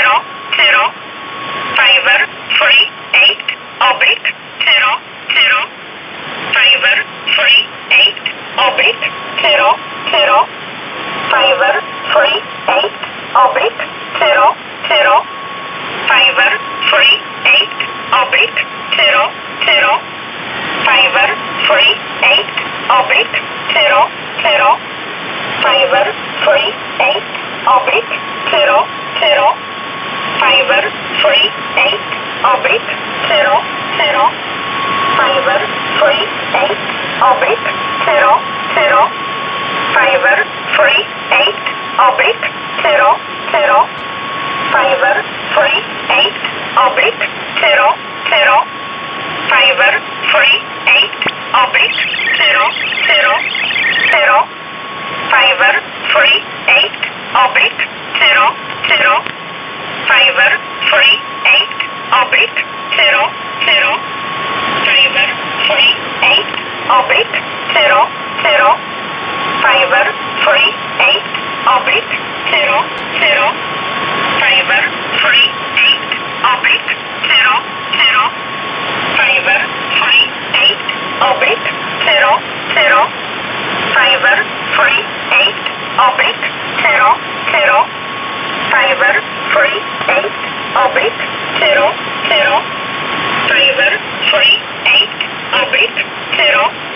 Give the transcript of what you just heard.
zero zero fiver three eight oblique zero zero fiver three eight oblique zero zero fiver three eight oblique zero zero fiver three eight oblique zero zero fiver three eight oblique zero zero fiver three eight oblique zero zero three eight oblique zero zero fiver three eight oblique zero zero fiver three eight oblique cero, cero, 0